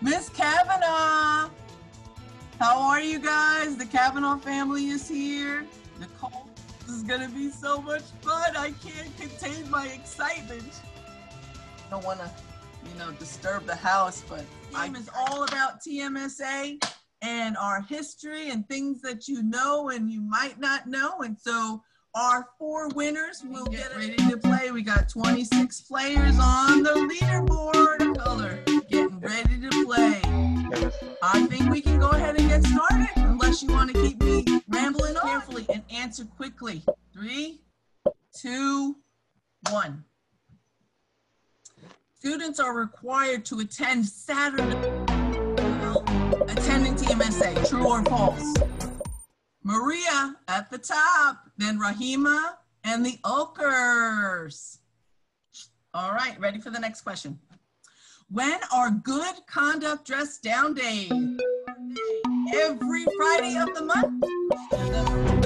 Miss Kavanaugh. How are you guys? The Kavanaugh family is here. Nicole, this is gonna be so much fun. I can't contain my excitement. Don't wanna, you know, disturb the house, but game is all about TMSA and our history and things that you know and you might not know. And so our four winners will get ready to play. We got 26 players on the leaderboard. Oh, carefully and answer quickly. Three, two, one. Students are required to attend Saturday. Attending TMSA, true or false? Maria at the top, then Rahima and the Okers. All right, ready for the next question. When are good conduct dress down days? Every Friday of the month?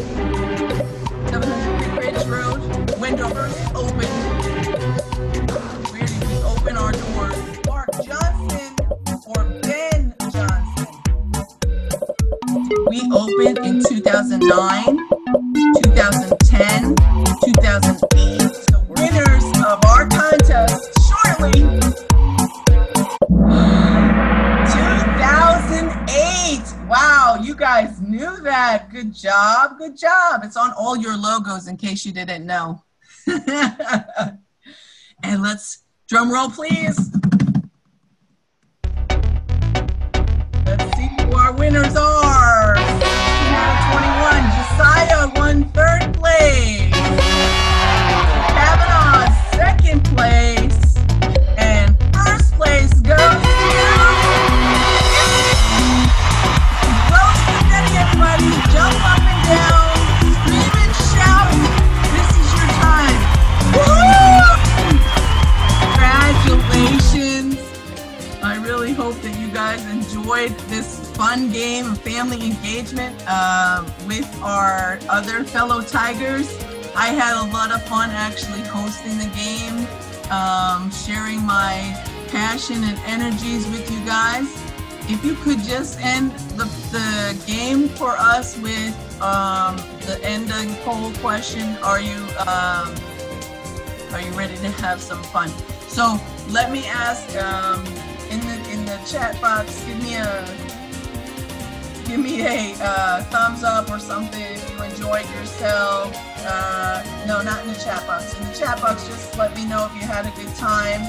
Opened in 2009, 2010, 2008. The winners of our contest shortly 2008. Wow, you guys knew that. Good job. Good job. It's on all your logos in case you didn't know. and let's drum roll, please. Enjoyed this fun game of family engagement uh, with our other fellow Tigers. I had a lot of fun actually hosting the game, um, sharing my passion and energies with you guys. If you could just end the, the game for us with um, the ending poll question, are you um, are you ready to have some fun? So let me ask um, in the in the chat box. Give me a give me a uh, thumbs up or something if you enjoyed yourself. Uh, no, not in the chat box. In the chat box, just let me know if you had a good time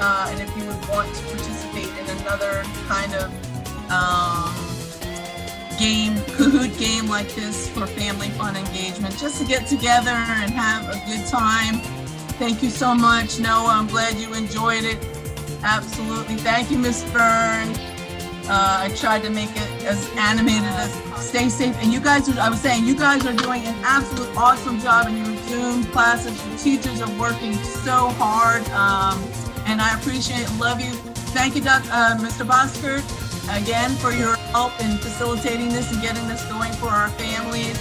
uh, and if you would want to participate in another kind of um, game, Kahoot game like this for family fun engagement, just to get together and have a good time. Thank you so much, Noah. I'm glad you enjoyed it. Absolutely. Thank you, Miss Byrne. Uh, I tried to make it as animated as stay safe. And you guys, I was saying, you guys are doing an absolute awesome job in your Zoom classes. Your teachers are working so hard. Um, and I appreciate it. Love you. Thank you, Doc, uh, Mr. Bozkurt, again, for your help in facilitating this and getting this going for our families.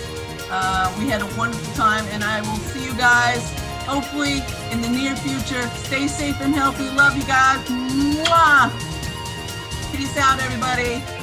Uh, we had a wonderful time, and I will see you guys hopefully in the near future. Stay safe and healthy. Love you guys. Mwah! Peace out, everybody.